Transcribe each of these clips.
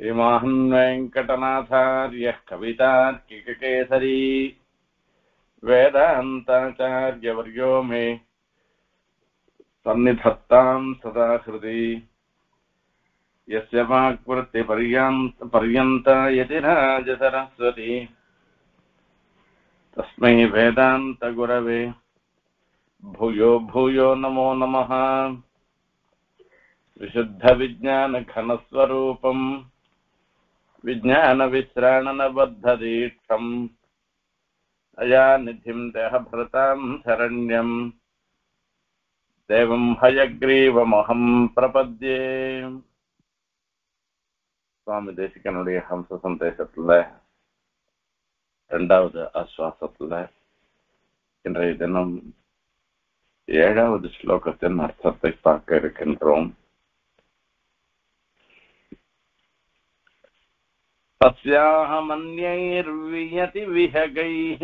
श्रीमान् वेङ्कटनाथार्यः कवितार्किककेसरी, वेदान्ताचार्यवर्यो मे सन्निधत्ताम् सदा हृदि यस्य वाक्वृत्तिपर्यन्त पर्यन्त यतिराजसरस्वती तस्मै वेदान्तगुरवे। भूयो भूयो नमो नमः। विशुद्धविज्ञानघनस्वरूपम्। विज्ञानविश्राणनबद्धदीक्षम् अयानिधिम् देहभृताम् शरण्यम् देवम् हयग्रीवमहम् प्रपद्ये சுவாமி தேசிகனுடைய ஹம்ச சந்தேசத்துல இரண்டாவது ஆஸ்வாசத்துல இன்றைய தினம் ஏழாவது ஸ்லோகத்தின் அர்த்தத்தை பார்க்க இருக்கின்றோம் तस्याः मन्यैर्वियति विहगैः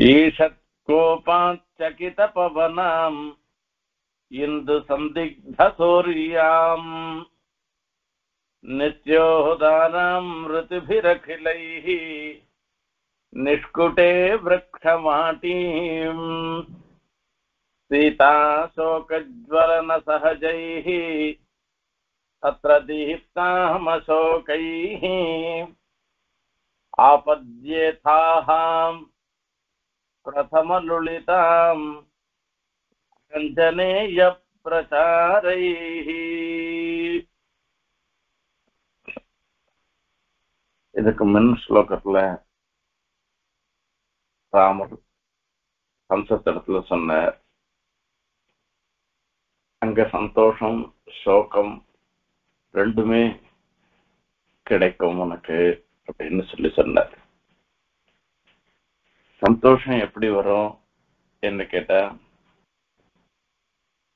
ईषत्कोपाच्चकितपवनाम् इन्दुसन्दिग्धसौर्याम् नित्योदानाम् ऋतुभिरखिलैः निष्कुटे वृक्षमाटीम्। सीताशोकज्वलनसहजैः तत्र दीप्तामशोकैः आपद्येथाः प्रथमलुलिताम् अञ्जनेयप्रचारैः இதுக்கு முன் ஸ்லோகத்துல ராமர் கம்சத்திடத்துல சொன்னார் அங்க சந்தோஷம் சோகம் ரெண்டுமே கிடைக்கும் உனக்கு அப்படின்னு சொல்லி சொன்னார். சந்தோஷம் எப்படி வரும் என்று கேட்டா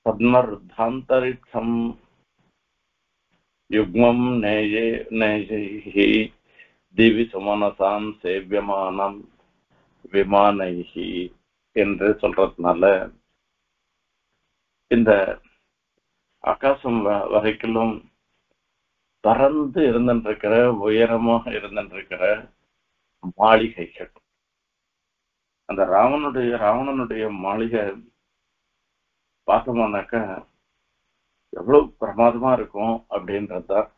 பத்மருத்தாந்தரிட்சம் யுக்மம் நேயே நேயைஹி திவி சுமனசாம் சேவியமானம் விமானைஹி என்று சொல்றதுனால இந்த ஆகாசம் வரைக்கும் பறந்து இருந்துருக்கிற உயரமாக இருந்துருக்கிற மாளிகைகள். அந்த ராவனுடைய ராவணனுடைய மாளிகை பார்த்தோம்னாக்கா எவ்வளவு பிரமாதமா இருக்கும் அப்படின்றதுதான்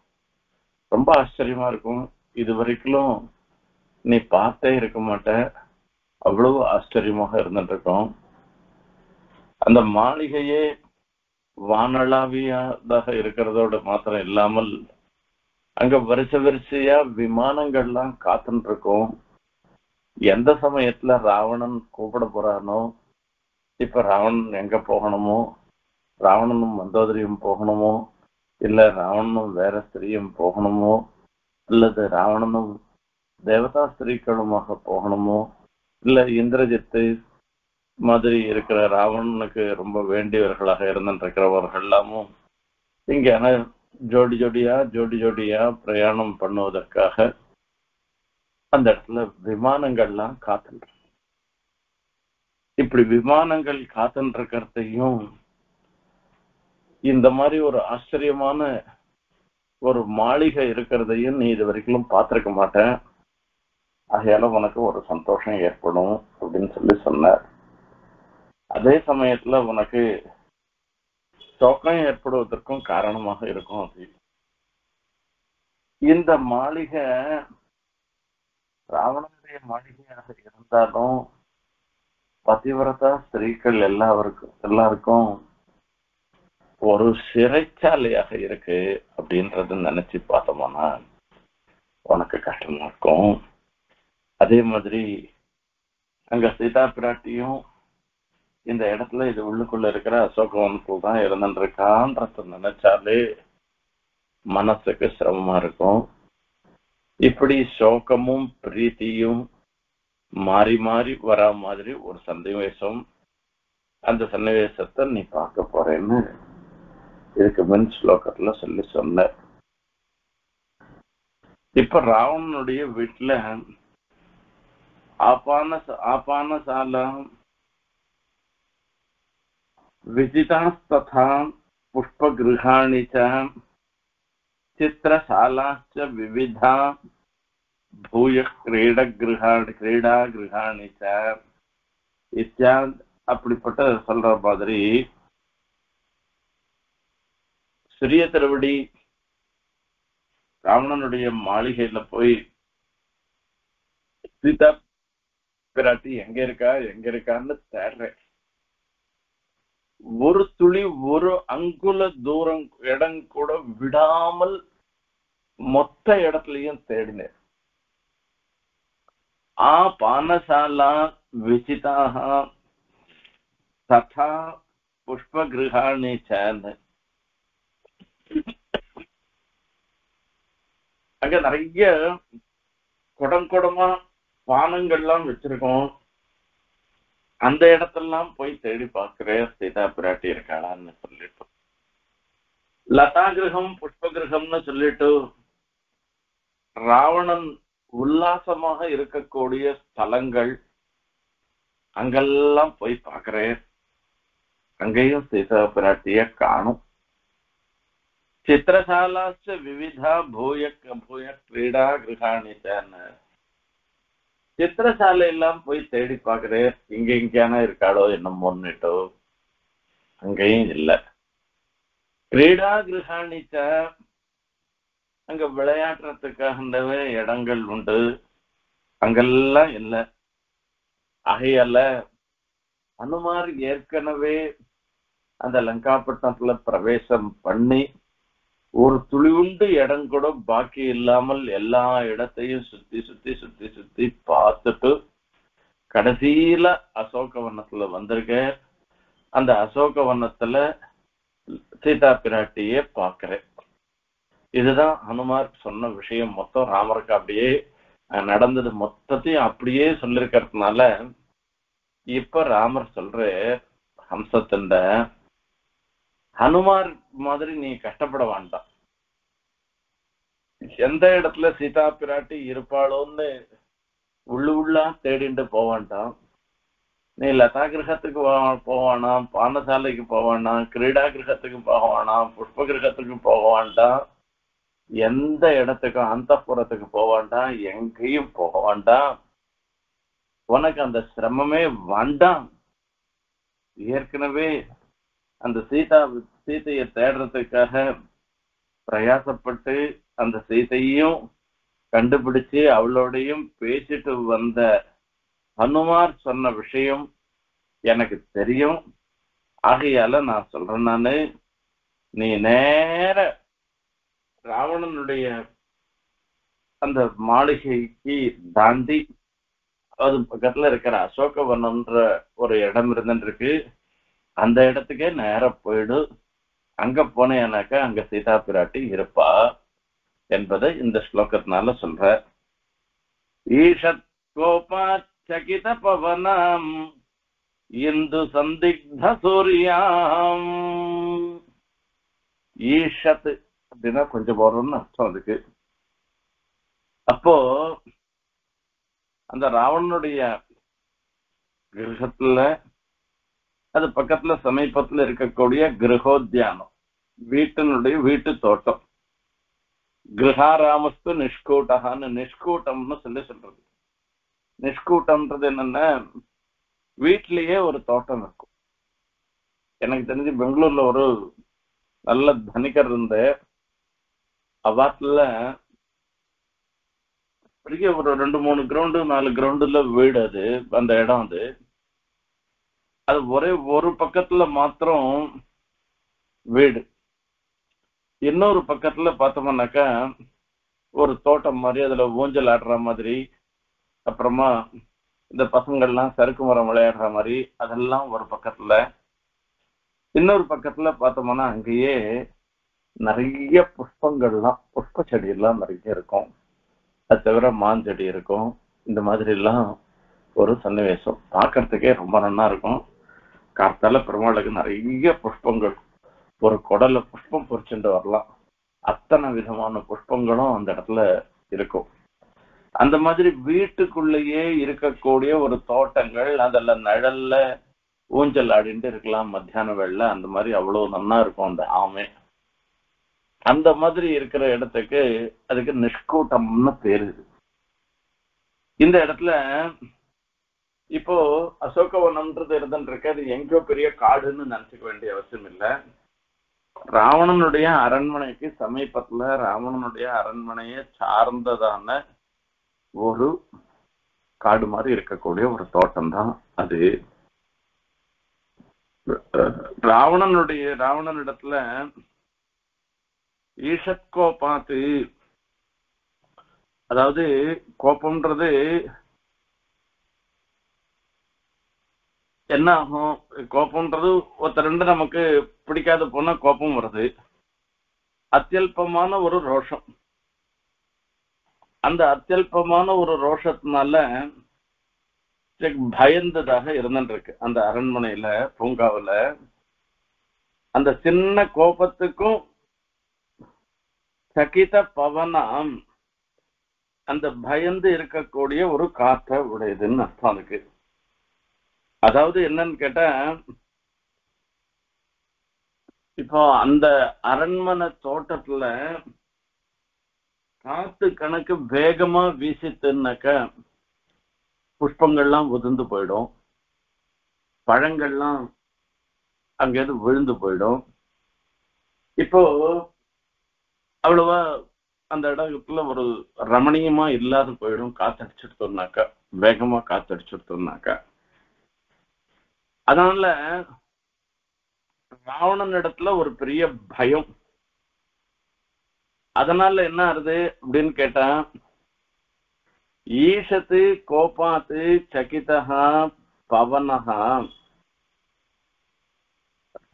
ரொம்ப ஆச்சரியமா இருக்கும். இது வரைக்கும் நீ பார்த்தே இருக்க மாட்ட. அவ்வளவு ஆச்சரியமாக இருந்துட்டு இருக்கும் அந்த மாளிகையே வானளாவியதாக இருக்கிறதோட மாத்திரம் இல்லாமல் அங்க வரிசை வரிசையா விமானங்கள்லாம் காத்துட்டு இருக்கும் எந்த சமயத்துல ராவணன் கூப்பிட போறானோ இப்ப ராவணன் எங்க போகணுமோ ராவணனும் மந்தோதரியும் போகணுமோ இல்ல ராவணனும் வேற ஸ்திரீயும் போகணுமோ அல்லது ராவணனும் தேவதா ஸ்திரீக்களுமாக போகணுமோ இல்ல இந்திரஜித்து மாதிரி இருக்கிற ராவணனுக்கு ரொம்ப வேண்டியவர்களாக இருந்திருக்கிறவர்கள் எல்லாமும் இங்க ஜோடி ஜோடியா ஜோடி ஜோடியா பிரயாணம் பண்ணுவதற்காக அந்த இடத்துல விமானங்கள்லாம் காத்துட்டு இப்படி விமானங்கள் காத்துட்டு இருக்கிறதையும் இந்த மாதிரி ஒரு ஆச்சரியமான ஒரு மாளிகை இருக்கிறதையும் நீ இது வரைக்கும் பார்த்திருக்க மாட்டேன். ஆகையால உனக்கு ஒரு சந்தோஷம் ஏற்படும் அப்படின்னு சொல்லி சொன்னார். அதே சமயத்துல உனக்கு சோக்கம் ஏற்படுவதற்கும் காரணமாக இருக்கும் அது. இந்த மாளிகை ராவணனுடைய மாளிகையாக இருந்தாலும் பதிவிரதா ஸ்திரீகள் எல்லாருக்கும் எல்லாருக்கும் ஒரு சிறைச்சாலையாக இருக்கு அப்படின்றத நினைச்சு பார்த்தோம்னா உனக்கு கஷ்டமா இருக்கும். அதே மாதிரி அங்க சீதா பிராட்டியும் இந்த இடத்துல இது உள்ளுக்குள்ள இருக்கிற அசோகவனத்தில் தான் இருந்துருக்கான்றத நினைச்சாலே மனசுக்கு சிரமமா இருக்கும். இப்படி சோகமும் பிரீத்தியும் மாறி மாறி வரா மாதிரி ஒரு சன்னிவேசம். அந்த சன்னிவேசத்தை நீ பார்க்க போறேன்னு இதுக்கு முன் ஸ்லோகத்துல சொல்லி சொன்ன இப்ப ராவணனுடைய வீட்டுல ஆப்பான ஆப்பான சாலம் विजितास्तथा पुष्पगृहाणि च चित्रशालाश्च विविधा भूय क्रीडगृहाणि क्रीडागृहाणि च இத்தியாத் அப்படிப்பட்ட சொல்ற மாதிரி சிறிய திருவடி ராவணனுடைய மாளிகையில போய் சீதா பிராட்டி எங்க இருக்கா எங்க இருக்கான்னு தேடுறேன் ஒரு துளி ஒரு அங்குல தூரம் இடம் கூட விடாமல் மொத்த இடத்துலயும் தேடினேன் ஆ பானசாலா விசிதாக ததா புஷ்பகிருஹாணி சேன்னு அங்க நிறைய குடம் குடமா பானங்கள்லாம் வச்சிருக்கோம் அந்த இடத்தெல்லாம் போய் தேடி பார்க்கிறேன் சீதா பிராட்டி இருக்காளான்னு சொல்லிட்டு லதா கிரகம் புஷ்ப கிரகம்னு சொல்லிட்டு ராவணன் உல்லாசமாக இருக்கக்கூடிய ஸ்தலங்கள் அங்கெல்லாம் போய் பார்க்கிறேன் அங்கேயும் சீதா பிராட்டிய காணும் சித்திரசாலாச்ச விவிதா பூய பூய கிரீடா கிரகாணி சித்திரசாலை எல்லாம் போய் தேடி பார்க்கிறேன். இங்க இங்கேனா இருக்காளோ என்னமோன்னுட்டோ அங்கேயும் இல்லை. கிரீடா கிரகாணிச்ச அங்க விளையாடுறதுக்காகவே இடங்கள் உண்டு. அங்கெல்லாம் இல்லை. ஆகையால அனுமார் ஏற்கனவே அந்த லங்காப்பட்டினத்துல பிரவேசம் பண்ணி ஒரு துளிவுண்டு இடம் கூட பாக்கி இல்லாமல் எல்லா இடத்தையும் சுத்தி சுத்தி சுத்தி சுத்தி பார்த்துட்டு கடைசியில அசோகவனத்துல வந்திருக்க அந்த அசோக வனத்துல சீதா பிராட்டியே பார்க்கிறேன். இதுதான் ஹனுமார் சொன்ன விஷயம். மொத்தம் ராமருக்கு அப்படியே நடந்தது. மொத்தத்தையும் அப்படியே சொல்லிருக்கிறதுனால இப்ப ராமர் சொல்ற ஹம்சத்திண்ட ஹனுமார் மாதிரி நீ கஷ்டப்பட வேண்டாம். எந்த இடத்துல சீதா பிராட்டி இருப்பாளோன்னு உள்ளு உள்ளா தேடிட்டு போவான்டாம் நீ லதா கிரகத்துக்கு போவானாம் பானசாலைக்கு போவானாம் கிரீடா கிரகத்துக்கு போவானாம் புஷ்ப கிரகத்துக்கு போவான்டாம் எந்த இடத்துக்கும் அந்த புறத்துக்கு போவான்டாம் எங்கேயும் போக வேண்டாம். உனக்கு அந்த சிரமமே வேண்டாம். ஏற்கனவே அந்த சீதா சீதையை தேடுறதுக்காக பிரயாசப்பட்டு அந்த சீதையும் கண்டுபிடிச்சு அவளோடையும் பேசிட்டு வந்த ஹனுமார் சொன்ன விஷயம் எனக்கு தெரியும். ஆகையால நான் சொல்றேன் நானு நீ நேர ராவணனுடைய அந்த மாளிகைக்கு தாண்டி அது பக்கத்துல இருக்கிற அசோகவனம்ன்ற ஒரு இடம் இருந்துருக்கு அந்த இடத்துக்கே நேர போயிடு. அங்க போனேனாக்கா அங்க சீதா பிராட்டி இருப்பா என்பதை இந்த ஸ்லோகத்தினால சொல்ற. ஈஷத் கோபாச்சகித பவனம் இந்து சந்திக்த சூரியாம். ஈஷத் அப்படின்னா கொஞ்சம் போறோம்னு அர்த்தம் அதுக்கு. அப்போ அந்த ராவணனுடைய கிரகத்துல அது பக்கத்துல சமீபத்துல இருக்கக்கூடிய கிரகோத்தியானம் வீட்டினுடைய வீட்டு தோட்டம். கிரகாராமஸ்து நிஷ்கூட்டகான்னு நிஷ்கூட்டம்னு சொல்லி சொல்றது. நிஷ்கூட்டம்ன்றது என்னன்னா வீட்லயே ஒரு தோட்டம் இருக்கும். எனக்கு தெரிஞ்சு பெங்களூர்ல ஒரு நல்ல தனிகர் இருந்த அவாத்துல பெரிய ஒரு ரெண்டு மூணு கிரவுண்டு நாலு கிரவுண்டுல வீடு அது அந்த இடம் அது. அது ஒரே ஒரு பக்கத்துல மாத்திரம் வீடு. இன்னொரு பக்கத்துல பார்த்தோம்னாக்கா ஒரு தோட்டம் மாதிரி அதுல ஊஞ்சல் ஆடுற மாதிரி அப்புறமா இந்த பசங்கள்லாம் சறுக்கு மரம் விளையாடுற மாதிரி அதெல்லாம் ஒரு பக்கத்துல. இன்னொரு பக்கத்துல பார்த்தோம்னா அங்கேயே நிறைய புஷ்பங்கள்லாம் புஷ்ப செடியெல்லாம் நிறைய இருக்கும். அது தவிர மாஞ்செடி இருக்கும். இந்த மாதிரி எல்லாம் ஒரு சன்னிவேசம். பார்க்கறதுக்கே ரொம்ப நல்லா இருக்கும். கார்த்தால பெருமாளுக்கு நிறைய புஷ்பங்கள். ஒரு குடல புஷ்பம் பொறிச்சுட்டு வரலாம். அத்தனை விதமான புஷ்பங்களும் அந்த இடத்துல இருக்கும். அந்த மாதிரி வீட்டுக்குள்ளேயே இருக்கக்கூடிய ஒரு தோட்டங்கள் அதுல நிழல்ல ஊஞ்சல் ஆடிட்டு இருக்கலாம் மத்தியான வேலை அந்த மாதிரி அவ்வளவு நன்னா இருக்கும் அந்த ஆமை. அந்த மாதிரி இருக்கிற இடத்துக்கு அதுக்கு நிஷ்கூட்டம்னு பேரு இந்த இடத்துல இப்போ அசோகவனம்ன்றது இருந்துருக்கு அது எங்கேயோ பெரிய காடுன்னு நினைச்சுக்க வேண்டிய அவசியம் இல்லை ராவணனுடைய அரண்மனைக்கு சமீபத்துல ராவணனுடைய அரண்மனையை சார்ந்ததான ஒரு காடு மாதிரி இருக்கக்கூடிய ஒரு தோட்டம் தான் அது. ராவணனுடைய ராவணனிடத்துல ஈஷத் கோபாத்து அதாவது கோபம்ன்றது என்ன ஆகும் கோபம்ன்றது ஒருத்தர் ரெண்டு நமக்கு பிடிக்காத போனா கோபம் வருது. அத்தியல்பமான ஒரு ரோஷம். அந்த அத்தியல்பமான ஒரு ரோஷத்தினால பயந்ததாக இருந்துருக்கு அந்த அரண்மனையில பூங்காவுல. அந்த சின்ன கோபத்துக்கும் சகித பவனாம் அந்த பயந்து இருக்கக்கூடிய ஒரு காற்ற உடையதுன்னு அர்த்தம் இருக்கு அதாவது என்னன்னு கேட்டா இப்போ அந்த அரண்மனை தோட்டத்துல காத்து கணக்கு வேகமா வீசித்துனாக்க புஷ்பங்கள்லாம் உதிர்ந்து போயிடும். பழங்கள்லாம் அங்கேருந்து விழுந்து போயிடும். இப்போ அவ்வளவா அந்த இடத்துல ஒரு ரமணீயமா இல்லாத போயிடும். காத்தடிச்சுட்டோம்னாக்கா வேகமா காத்தடிச்சுட்டோம்னாக்கா அதனால ராவணன் இடத்துல ஒரு பெரிய பயம். அதனால என்ன ஆறுது அப்படின்னு கேட்டா ஈஷத்து கோபாத்து சகிதா பவனஹா.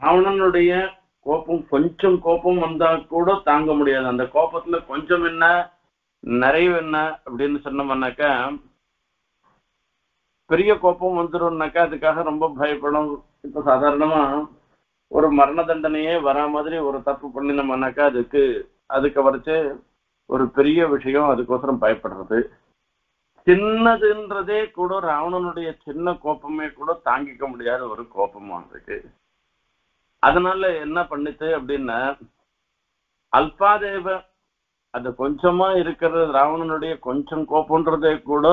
ராவணனுடைய கோபம் கொஞ்சம் கோபம் வந்தா கூட தாங்க முடியாது. அந்த கோபத்துல கொஞ்சம் என்ன நிறைவு என்ன அப்படின்னு சொன்னோம்னாக்கா பெரிய கோபம் வந்துடும்னாக்கா அதுக்காக ரொம்ப பயப்படும். இப்ப சாதாரணமா ஒரு மரண தண்டனையே வரா மாதிரி ஒரு தப்பு பண்ணினோம்னாக்கா அதுக்கு அதுக்கு வரைச்சு ஒரு பெரிய விஷயம் அதுக்கோசரம் பயப்படுறது. சின்னதுன்றதே கூட ராவணனுடைய சின்ன கோபமே கூட தாங்கிக்க முடியாத ஒரு கோபம் அதுக்கு அதனால என்ன பண்ணுச்சு அப்படின்னா அல்பாதேவ அது கொஞ்சமா இருக்கிறது ராவணனுடைய கொஞ்சம் கோபம்ன்றதே கூட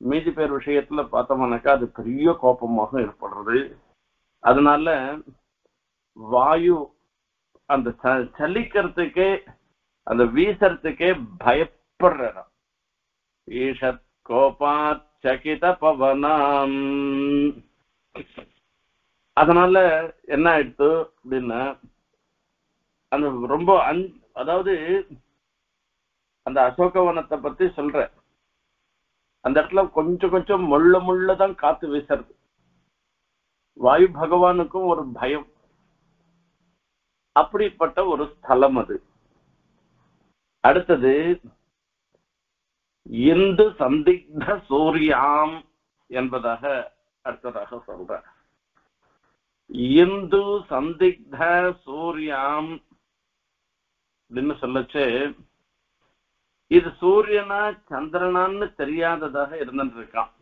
மீதி பேர் விஷயத்துல பார்த்தோம்னாக்கா அது பெரிய கோபமாக ஏற்படுறது. அதனால வாயு அந்த ச- சலிக்கிறதுக்கே அந்த வீசறதுக்கே பயப்படுறான் ஈஷத் கோபாத் சகித பவனாம். அதனால என்ன ஆயிடுத்து அப்படின்னா அந்த ரொம்ப அதாவது அந்த அசோகவனத்தை பத்தி சொல்ற அந்த இடத்துல கொஞ்சம் கொஞ்சம் முள்ள முள்ள தான் காத்து வீசுறது. வாயு பகவானுக்கும் ஒரு பயம். அப்படிப்பட்ட ஒரு ஸ்தலம் அது. அடுத்தது இந்து சந்திக்த சூரியாம் என்பதாக அடுத்ததாக சொல்ற இந்து சந்திக்த சூரியாம் அப்படின்னு சொல்லச்சு? இது சூரியனா சந்திரனான்னு தெரியாததாக இருந்துட்டு இருக்கான்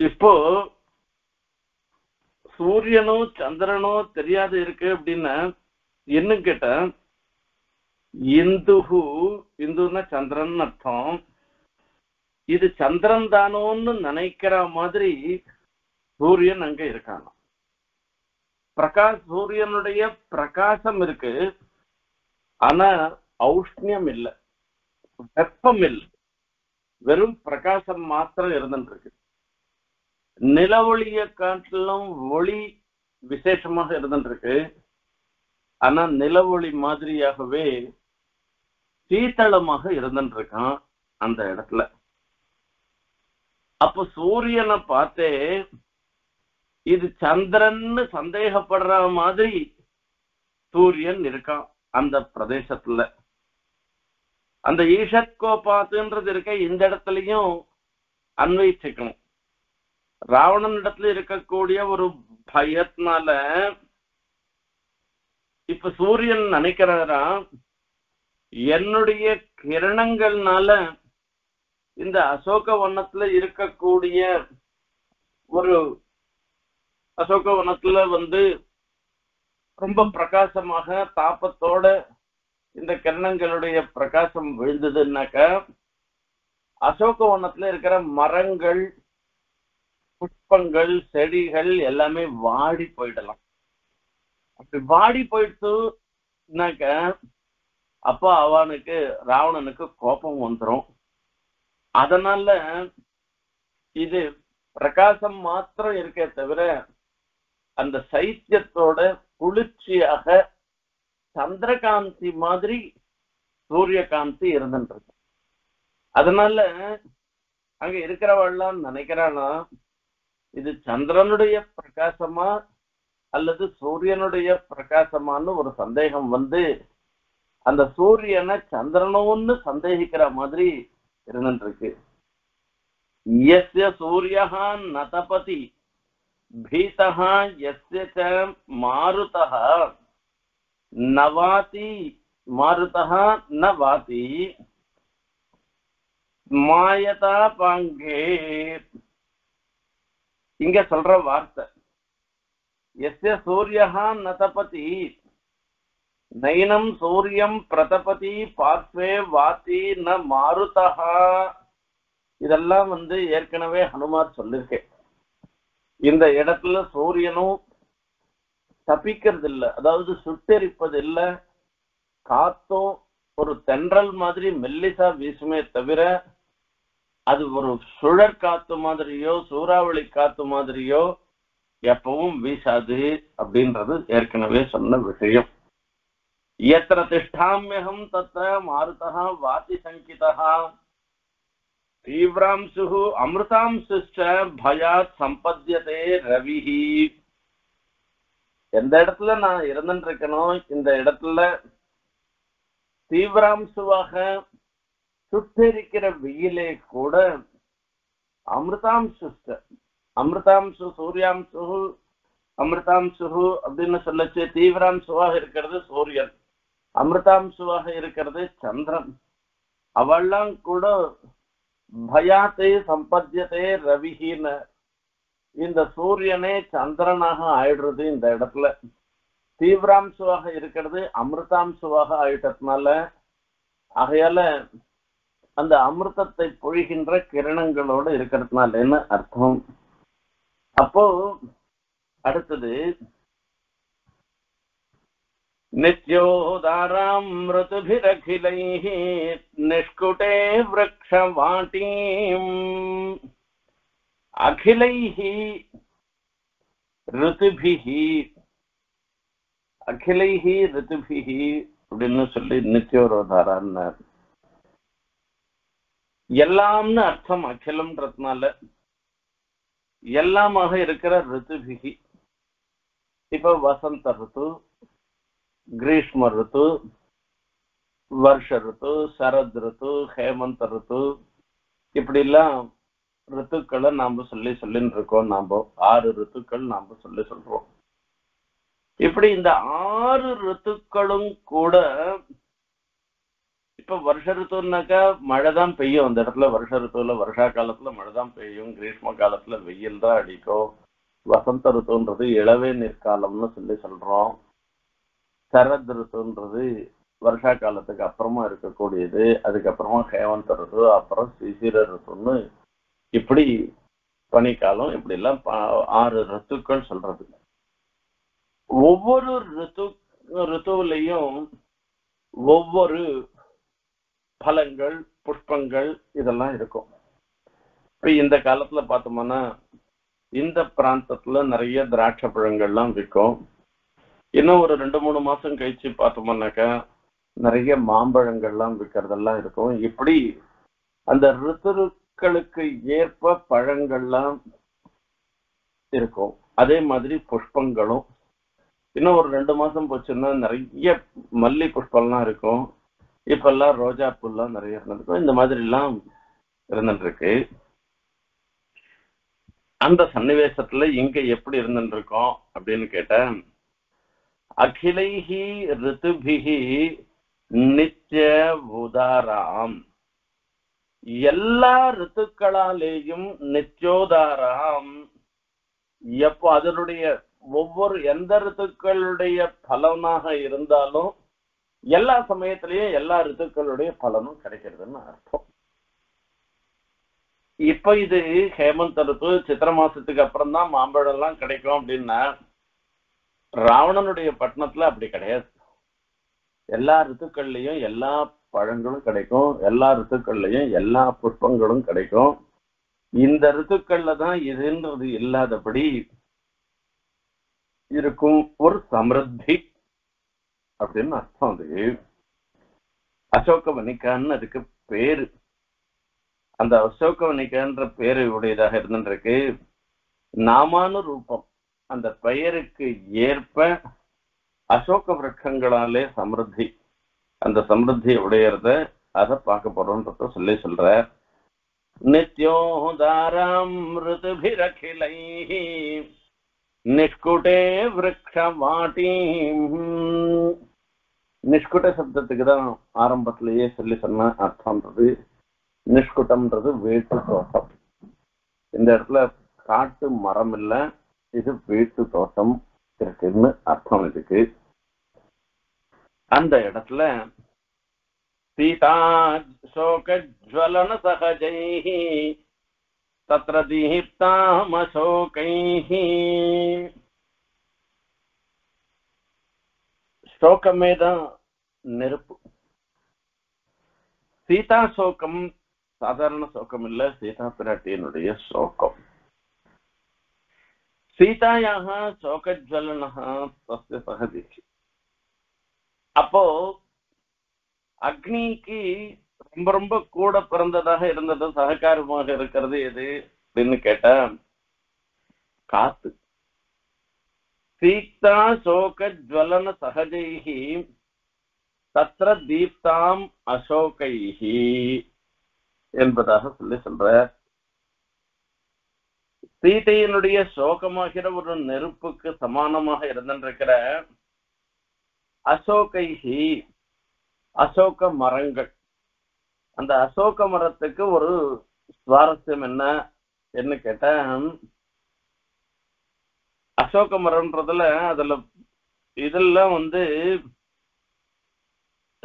இப்போ சூரியனோ சந்திரனோ தெரியாது இருக்கு அப்படின்னா என்ன கேட்ட இந்துஹு இந்துன்னா சந்திரன் அர்த்தம். இது சந்திரன் தானோன்னு நினைக்கிற மாதிரி சூரியன் அங்க இருக்கான் பிரகாஷ் சூரியனுடைய பிரகாசம் இருக்கு. ஆனா ஔஷ்ணியம் இல்லை. வெப்பம் இல்லை. வெறும் பிரகாசம் மாத்திரம் இருந்துட்டு இருக்கு நிலவொளிய காட்டிலும் ஒளி விசேஷமாக இருந்துட்டு இருக்கு ஆனா நிலவொளி மாதிரியாகவே சீத்தளமாக இருந்துட்டு இருக்கான் அந்த இடத்துல. அப்போ சூரியனை பார்த்தே இது சந்திரன்னு சந்தேகப்படுற மாதிரி சூரியன் இருக்கான் அந்த பிரதேசத்துல. அந்த ஈஷத்கோபாத்துன்றது இருக்க இந்த இடத்துலயும் அன்வயிச்சுக்கணும். ராவணன் இடத்துல இருக்கக்கூடிய ஒரு பயத்தினால இப்ப சூரியன் நினைக்கிறாரா? என்னுடைய கிரணங்கள்னால இந்த அசோக வண்ணத்துல இருக்கக்கூடிய ஒரு அசோக வனத்துல வந்து ரொம்ப பிரகாசமாக தாபத்தோட இந்த கிரணங்களுடைய பிரகாசம் விழுந்ததுன்னாக்க அசோக வனத்துல இருக்கிற மரங்கள் புஷ்பங்கள் செடிகள் எல்லாமே வாடி போயிடலாம். அப்படி வாடி போயிடுச்சுனாக்க அப்போ அவனுக்கு ராவணனுக்கு கோபம் வந்துரும். அதனால இது பிரகாசம் மாத்திரம் இருக்கே தவிர அந்த சைத்தியத்தோட குளிர்ச்சியாக சந்திரகாந்தி மாதிரி சூரியகாந்தி இருந்துருக்கு அதனால அங்க இருக்கிறவள்லாம் நினைக்கிறானா இது சந்திரனுடைய பிரகாசமா அல்லது சூரியனுடைய பிரகாசமான்னு ஒரு சந்தேகம் வந்து அந்த சூரியனை சந்திரனோன்னு சந்தேகிக்கிற மாதிரி இருந்துருக்கு எஸ்ய சூரியகான் நதபதி. பீதஹா எஸ்ய ச மாருதः मारुतः न वाति மாயதா பாங்கே இங்க சொல்ற வார்த்தை. எஸ்ய சூரியஹா நதபதி நைனம் சூரியம் பிரதபதி பார்ஸ்வே வாத்தி ந மாருதா இதெல்லாம் வந்து ஏற்கனவே ஹனுமார் சொல்லிருக்கேன். இந்த இடத்துல சூரியனும் தப்பிக்கிறது இல்லை அதாவது சுட்டெரிப்பது இல்லை காத்தும் ஒரு தென்றல் மாதிரி மெல்லிசா வீசுமே தவிர அது ஒரு சுழற் காத்து மாதிரியோ சூறாவளி காத்து மாதிரியோ எப்பவும் வீசாது அப்படின்றது ஏற்கனவே சொன்ன விஷயம். எத்திர திஷ்டாமியகம் தத்த மாருதா வாதி சங்கிதா தீவிராம்சு அமிர்தாம்சுச்ச பயாத் சம்பத்தியதே ரவிஹி எந்த இடத்துல நான் இருந்துட்டு இருக்கணும் இந்த இடத்துல தீவிராம்சுவாக சுட்டெரிக்கிற வெயிலே கூட அமிர்தாம்சு அமிர்தாம்சு சூர்யாம்சு அமிர்தாம்சு அப்படின்னு சொல்லச்சு தீவிராம்சுவாக இருக்கிறது சூரியன் அமிர்தாம்சுவாக இருக்கிறது சந்திரன். அவெல்லாம் கூட பயாத்தை சம்பத்தியதே ரவிகின்னு இந்த சூரியனே சந்திரனாக ஆயிடுறது இந்த இடத்துல. தீவிராம்சுவாக இருக்கிறது அமிர்தாம்சுவாக ஆயிட்டதுனால ஆகையால அந்த அமிர்தத்தை பொழிகின்ற கிரணங்களோட இருக்கிறதுனாலன்னு அர்த்தம்? அப்போ அடுத்தது நித்யோதாராம் ऋतुभिरखिलैः निष्कुटे वृक्षवाटीम् अखिलैः ऋतुभिः அகிலைஹ ரித்துபிஹி அப்படின்னு சொல்லி நித்தியோரோதாரான்னார் எல்லாம்னு அர்த்தம் அகிலம்ன்றதுனால எல்லாமாக இருக்கிற ரித்துபிகி இப்ப வசந்த ரித்து கிரீஷ்ம ऋतु வருஷ ரித்து சரத் ருத்து ஹேமந்த ரித்து இப்படி எல்லாம் ரித்துக்களை நாம சொல்லி சொல்லின்னு இருக்கோம். நாம ஆறு ரித்துக்கள் நாம சொல்லி சொல்றோம். இப்படி இந்த ஆறு ரித்துக்களும் கூட இப்ப வருஷ ரித்துனாக்கா மழை தான் பெய்யும். அந்த இடத்துல வருஷ ருத்துல வருஷா காலத்துல மழை தான் பெய்யும். கிரீஷ்ம காலத்துல வெயில் தான் அடிக்கும். வசந்த ரித்துன்றது இளவே நிற்காலம்னு சொல்லி சொல்றோம். சரத் ரித்துன்றது வருஷா காலத்துக்கு அப்புறமா இருக்கக்கூடியது அதுக்கப்புறமா ஹேவந்த ரித்து அப்புறம் சிசிர ருத்துன்னு இப்படி பனிக்காலம் இப்படி எல்லாம் ஆறு ரித்துக்கள் சொல்றது. ஒவ்வொரு ரித்து ரித்துவிலையும் ஒவ்வொரு பழங்கள் புஷ்பங்கள் இதெல்லாம் இருக்கும். இப்ப இந்த காலத்துல பார்த்தோம்னா இந்த பிராந்தத்துல நிறைய திராட்சை பழங்கள்லாம் விற்கும். இன்னும் ஒரு ரெண்டு மூணு மாசம் கழிச்சு பார்த்தோம்னாக்கா நிறைய மாம்பழங்கள்லாம் விற்கிறதெல்லாம் இருக்கும். இப்படி அந்த ரித்துருக்களுக்கு ஏற்ப பழங்கள்லாம் இருக்கும். அதே மாதிரி புஷ்பங்களும். இன்னும் ஒரு ரெண்டு மாசம் போச்சுன்னா நிறைய மல்லி புஷ்பம்லாம் இருக்கும். இப்பெல்லாம் ரோஜா பூல்லாம் நிறைய இருந்திருக்கும். இந்த மாதிரி எல்லாம் இருந்துருக்கு. அந்த சன்னிவேசத்துல இங்க எப்படி இருந்துருக்கோம் இருக்கோம் அப்படின்னு கேட்ட अखिलैः ऋतुभिः நித்திய உதாராம் எல்லா ரித்துக்களாலேயும் நித்யோதாராம் எப்போ அதனுடைய ஒவ்வொரு எந்த ரித்துக்களுடைய பலனாக இருந்தாலும் எல்லா சமயத்திலையும் எல்லா ரித்துக்களுடைய பலனும் கிடைக்கிறதுன்னு அர்த்தம். இப்ப இது ஹேமந்த் ரித்து சித்திர மாசத்துக்கு அப்புறம் தான் மாம்பழம் எல்லாம் கிடைக்கும் அப்படின்னா ராவணனுடைய பட்டணத்துல அப்படி கிடையாது. எல்லா ரித்துக்கள்லையும் எல்லா பழங்களும் கிடைக்கும். எல்லா ரித்துக்கள்லையும் எல்லா புஷ்பங்களும் கிடைக்கும். இந்த ரித்துக்கள்ல தான் இதுன்றது இல்லாதபடி இருக்கும் ஒரு சமிருத்தி அப்படின்னு அர்த்தம் அது. அசோகவனிக்கான்னு அதுக்கு பேரு. அந்த அசோகவனிக்கான்ற பேரு உடையதாக இருந்துருக்கு நாமானு ரூபம் அந்த பெயருக்கு ஏற்ப அசோக விரட்சங்களாலே சமிருத்தி. அந்த சமிருத்தி உடையறத அதை பார்க்க போறோம்ன்றத சொல்லி சொல்ற நித்யோதாராமிருதுபிரகிளை நிஷ்குட்டே விரக்ஷவாட்டீம் நிஷ்குட்ட சப்தத்துக்கு தான் ஆரம்பத்திலேயே சொல்லி சொன்ன அர்த்தம்ன்றது. நிஷ்குட்டம்ன்றது வேட்டு தோட்டம் இந்த இடத்துல காட்டு மரம் இல்லை இது வீட்டு தோட்டம் இருக்குன்னு அர்த்தம் இதுக்கு அந்த இடத்துல சீதா சோகஜ்வலன சகஜை தத்ர தீப்தாமசோகைः ஸ்லோகமே தான் நெருப்பு சீதா சோகம் சாதாரண சோகம் இல்ல சீதா பிராட்டியினுடைய சோகம் சீதாயாக சோகஜ்வலனः தஸ்ய சகதி அப்போ அக்னிக்கு ரொம்ப ரொம்ப கூட பிறந்ததாக இருந்தது சககாரமாக இருக்கிறது எது அப்படின்னு கேட்டா காத்து. சீக்தா சோக ஜுவலன சகஜைஹி தத்ர தீப்தாம் அசோகைஹி என்பதாக சொல்லி சொல்ற சீதையினுடைய சோகமாகிற ஒரு நெருப்புக்கு சமானமாக இருந்திருக்கிற அசோகைஹி அசோக மரங்கள். அந்த அசோக மரத்துக்கு ஒரு சுவாரஸ்யம் என்ன என்ன கேட்டா அசோக மரம்ன்றதுல அதுல இதெல்லாம் வந்து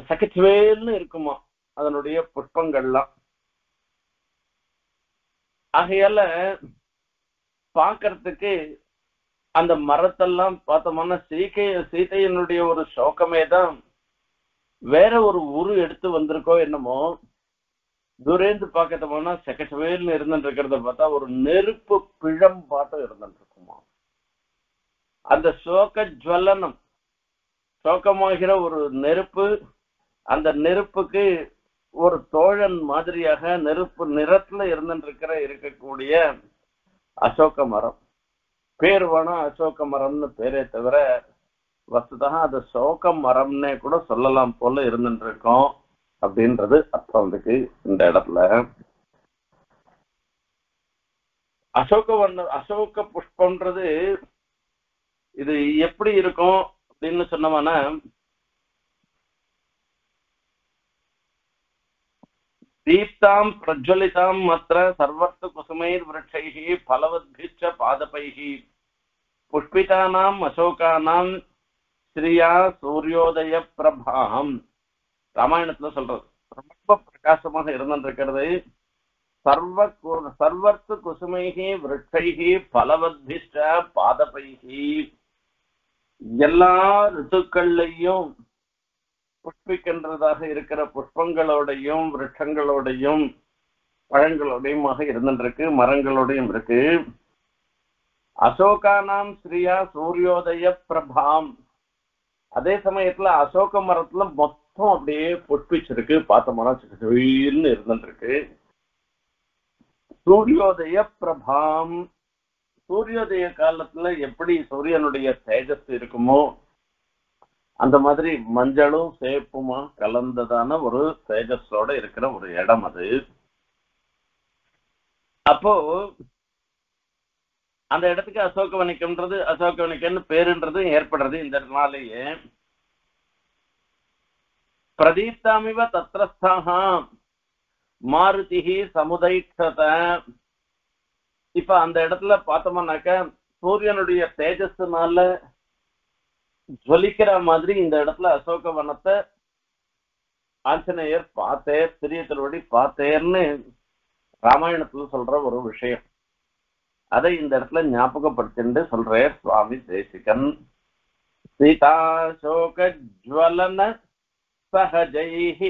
சகச்சுவேல்னு இருக்குமா அதனுடைய புஷ்பங்கள்லாம். ஆகையால பாக்குறதுக்கு அந்த மரத்தெல்லாம் பார்த்தோம்னா சீக்கை சீதையினுடைய ஒரு சோகமே தான் வேற ஒரு உரு எடுத்து வந்திருக்கோ என்னமோ துரேந்து பார்க்கத்தோம்னா செக்கச்சவேல்னு இருந்துட்டு இருக்கிறத பார்த்தா ஒரு நெருப்பு பிழம் பாட்டம் இருந்துட்டு இருக்குமா? அந்த சோக ஜுவலனம் சோகமாகிற ஒரு நெருப்பு அந்த நெருப்புக்கு ஒரு தோழன் மாதிரியாக நெருப்பு நிறத்துல இருந்துட்டு இருக்கிற இருக்கக்கூடிய அசோக மரம். பேர் வேணா அசோக மரம்னு பேரே தவிர வசுதா அது சோக மரம்னே கூட சொல்லலாம் போல இருந்துட்டு இருக்கோம் அப்படின்றது அர்த்தம் இருக்கு இந்த இடத்துல. அசோக வண்ண அசோக புஷ்பம்ன்றது இது எப்படி இருக்கும் அப்படின்னு சொன்னோம்னா தீப்தாம் பிரஜ்வலிதாம் மற்ற சர்வர்த்த குசுமைர் விரட்சைः பலவத்பிச்ச பாதபைः புஷ்பிதானாம் அசோகானாம் ஸ்ரீயா சூரியோதய பிரபாகம் ராமாயணத்துல சொல்றது. ரொம்ப பிரகாசமாக இருந்திருக்கிறது. சர்வ கு- குசுமைகி விரட்சைகி பலவத்பிஷ்ட பாதபைகி எல்லா ரித்துக்கள்லையும் புஷ்பிக்கின்றதாக இருக்கிற புஷ்பங்களோடையும் விரட்சங்களோடையும் பழங்களோடையுமாக இருந்துருக்கு மரங்களோடையும் இருக்கு. அசோகானாம் ஸ்ரீயா சூரியோதய பிரபாம். அதே சமயத்துல அசோக மரத்துல மொத்தம் அப்படியே புஷ்பிச்சிருக்கு பார்த்தோம்னா சின்னு இருந்துருக்கு சூரியோதய பிரபாம். சூரியோதய காலத்துல எப்படி சூரியனுடைய தேஜஸ் இருக்குமோ அந்த மாதிரி மஞ்சளும் சேப்புமா கலந்ததான ஒரு தேஜஸோட இருக்கிற ஒரு இடம் அது. அப்போ அந்த இடத்துக்கு அசோகவனிக்கம்ன்றது அசோகவனிக்கன்னு பேருன்றது ஏற்படுறது இந்த நாளையே பிரதீப்தாமிவ தத்ரஸ்தாகா மாருதிகி சமுதைக்ஷத இப்ப அந்த இடத்துல பார்த்தோம்னாக்க சூரியனுடைய தேஜஸ்னால ஜொலிக்கிற மாதிரி இந்த இடத்துல அசோக வனத்தை ஆஞ்சநேயர் பார்த்தேர் சிறிய திருவடி பார்த்தேர்னு ராமாயணத்துல சொல்ற ஒரு விஷயம். அதை இந்த இடத்துல ஞாபகப்படுத்திட்டு சொல்றார் சுவாமி தேசிகன். சீதாசோக ஜுவலன சகஜைः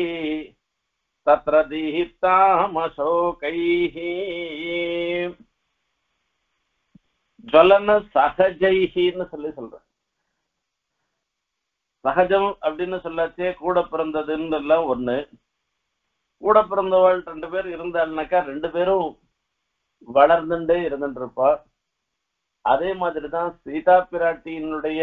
தத்ர தீப்தாமசோகைः ஜுவலன சகஜைஹின்னு சொல்லி சொல்ற. சகஜம் அப்படின்னு சொல்லாச்சே கூட பிறந்ததுன்னு எல்லாம் ஒண்ணு. கூட பிறந்தவள் ரெண்டு பேர் இருந்தாள்னாக்கா ரெண்டு பேரும் வளர்ந்துட்டே இருந்துட்டு இருப்பா அதே மாதிரிதான் சீதா பிராட்டியினுடைய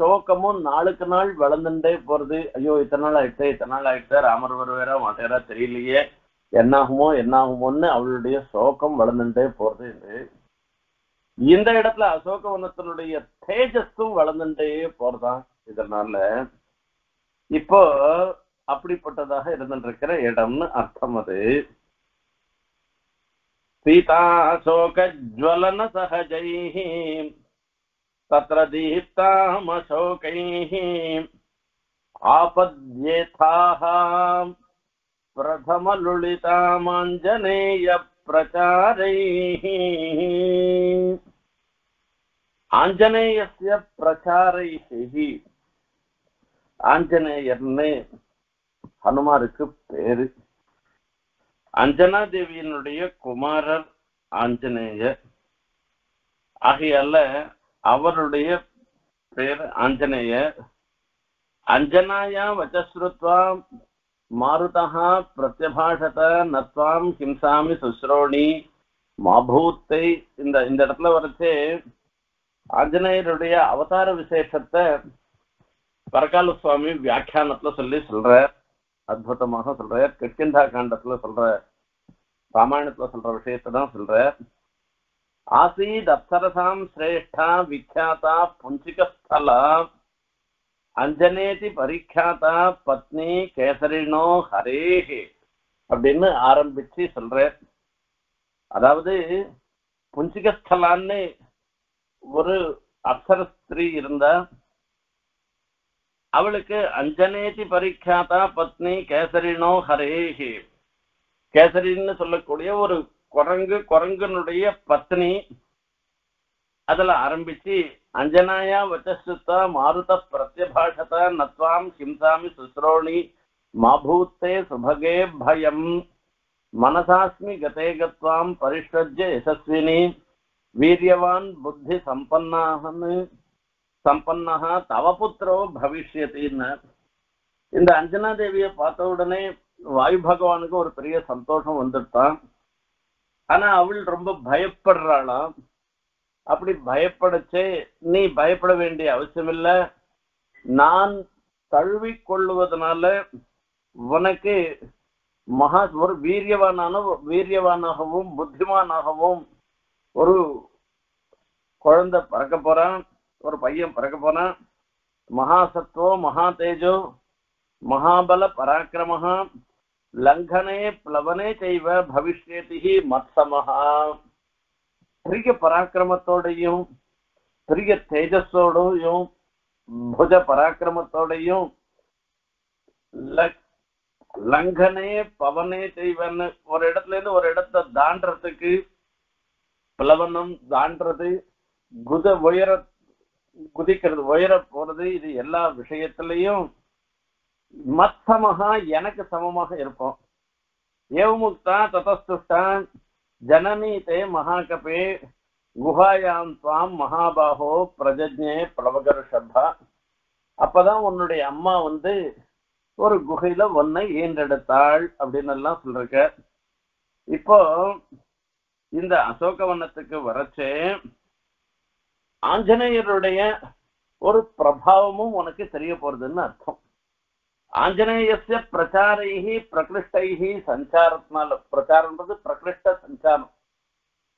சோக்கமும் நாளுக்கு நாள் வளர்ந்துட்டே போறது. ஐயோ இத்தனை நாள் ஆயிடுச்சு இத்தனை நாள் ஆயிடுச்சு ராமர் வருவேரா மாட்டேரா தெரியலையே. என்னாகுமோ என்னாகுமோன்னு அவளுடைய சோகம் வளர்ந்துட்டே போறது என்று இந்த இடத்துல அசோக வனத்தினுடைய தேஜஸும் வளர்ந்துட்டே போறதான் இதனால இப்போ அப்படிப்பட்டதாக இருந்துருக்கிற இடம்னு அர்த்தம் அது சீதாசோகஜ்வலன சகஜைः तत्र दीप्तामशोकैः आपद्येथाः प्रथमलुलितामाञ्जनेयप्रचारैः ஆஞ்சநேயஸ்ய பிரச்சாரைஹி ஆஞ்சநேயர்னு ஹனுமாருக்கு பேரு. அஞ்சனா தேவியினுடைய குமாரர் ஆஞ்சநேயர். ஆகையால அவருடைய பேர் ஆஞ்சநேயர். அஞ்சனாயா வச்சஸ்ருத்வா மாருதா பிரத்யபாஷத நத்வாம் ஹிம்சாமி சுஸ்ரோணி மாபூத்தை இந்த இந்த இடத்துல வரைச்சு ஆஞ்சநேயருடைய அவதார விசேஷத்தை பரகால சுவாமி வியாக்கியானத்துல சொல்லி சொல்ற அற்புதமாக சொல்ற கிஷ்கிந்தா காண்டத்துல சொல்ற ராமாயணத்துல சொல்ற விஷயத்தை தான் சொல்ற ஆசீத் அப்சரசாம் சிரேஷ்டா விக்யாதா புஞ்சிகஸ்தலா அஞ்சனேதி பரிக்யாதா பத்னி கேசரினோ ஹரேஹே அப்படின்னு ஆரம்பிச்சு சொல்ற அதாவது புஞ்சிகஸ்தலான்னு ஒரு அப்சர ஸ்திரீ இருந்தா அவளுக்கு அஞ்சனேதி பரிக்யாதா பத்னி கேசரினோ ஹரேஹே கேசரின்னு சொல்லக்கூடிய ஒரு குரங்கு குரங்கனுடைய பத்னி அதுல ஆரம்பிச்சு அஞ்சனாயா வச்சசுத்தா மாருத பிரத்யபாஷத நத்வாம் ஹிம்சாமி சுஸ்ரோணி மாபூத்தே சுபகே பயம் மனசாஸ்மி கதே கத்வாம் பரிஷ்வஜ்ய யசஸ்வினி வீரியவான் புத்தி சம்பன்னாகன் சம்பன்னஹா தவ புத்திரோ பவிஷ்யத்தின்னு இந்த அஞ்சனா தேவியை பார்த்த உடனே வாயு பகவானுக்கு ஒரு பெரிய சந்தோஷம் வந்துட்டான். ஆனா அவள் ரொம்ப பயப்படுறாளாம் அப்படி பயப்படச்சே நீ பயப்பட வேண்டிய அவசியம் இல்லை நான் தழுவி கொள்ளுவதனால உனக்கு மகா ஒரு வீரியவானான வீரியவானாகவும் புத்திமானாகவும் ஒரு குழந்தை பறக்க போறான். ஒரு பையன் பிறக்க போறான் மகாசத்துவோ மகா தேஜோ மகாபல பராக்கிரமஹா லங்கனே பிளவனே செய்வ பவிஷ்யதி மத்சமஹா பெரிய பராக்கிரமத்தோடையும் பெரிய தேஜஸோடையும் புஜ பராக்கிரமத்தோடையும் லங்கனே பவனே செய்வன்னு ஒரு இடத்துல இருந்து ஒரு இடத்தை தாண்டறதுக்கு பிளவனம் தாண்டறது குத உயர குதிக்கிறது உயர போறது இது எல்லா விஷயத்திலையும் மத்சமகா எனக்கு சமமாக இருப்போம் ஏவமுக்தா ததஸ்துஷ்டான் ஜனனி தே மகாகபே குஹாயாம் துவாம் மகாபாகோ பிரஜஞ்ஞை பிரபகர் சபா அப்பதான் உன்னுடைய அம்மா வந்து ஒரு குகையில ஒன்னை ஈன்றெடுத்தாள் அப்படின்னு எல்லாம் சொல்லிருக்க. இப்போ இந்த அசோகவனத்துக்கு வரச்சே ஆஞ்சநேயருடைய ஒரு பிரபாவமும் உனக்கு தெரிய போறதுன்னு அர்த்தம். ஆஞ்சநேயசிய பிரச்சாரைகி பிரகிருஷ்டைகி சஞ்சாரத்தினால பிரச்சாரம்ன்றது பிரகிருஷ்ட சஞ்சாரம்.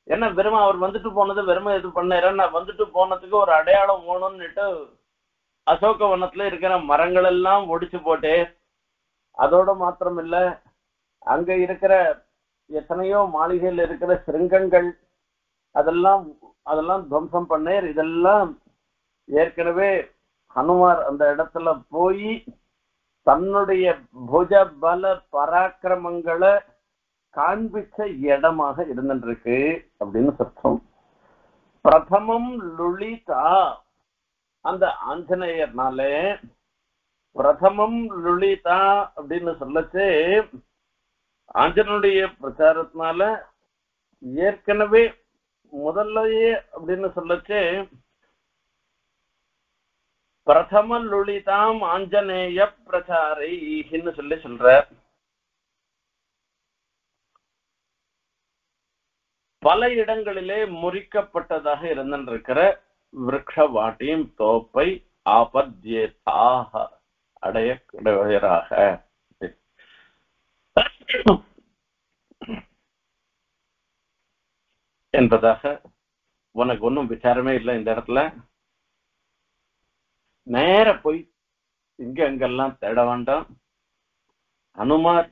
என்ன வெறும் அவர் வந்துட்டு போனது வெறும் இது பண்ண நான் வந்துட்டு போனதுக்கு ஒரு அடையாளம் வேணும்னுட்டு அசோக வனத்துல இருக்கிற மரங்கள் எல்லாம் ஒடிச்சு போட்டு அதோட மாத்திரம் இல்ல அங்க இருக்கிற எத்தனையோ மாளிகையில் இருக்கிற சிருங்கங்கள் அதெல்லாம் அதெல்லாம் துவம்சம் பண்ணேர். இதெல்லாம் ஏற்கனவே ஹனுமார் அந்த இடத்துல போய் தன்னுடைய புஜ பல பராக்கிரமங்களை காண்பிச்ச இடமாக இருந்துருக்கு அப்படின்னு சத்தம். பிரதமம் லுளிதா அந்த ஆஞ்சநேயர்னால பிரதமம் லுளிதா அப்படின்னு சொல்லச்சு ஆஞ்சனுடைய பிரச்சாரத்தினால ஏற்கனவே முதல்லயே அப்படின்னு சொல்லச்சு பிரதம லுளிதாம் ஆஞ்சநேய பிரச்சாரைன்னு சொல்லி சொல்ற பல இடங்களிலே முறிக்கப்பட்டதாக இருந்திருக்கிற விரக்ஷவாட்டியும் தோப்பை ஆபத்யேதாக அடைய கிடையராக என்பதாக உனக்கு ஒன்றும் விசாரமே இல்லை இந்த இடத்துல. நேர போய் இங்க அங்கெல்லாம் தேட வேண்டாம். அனுமார்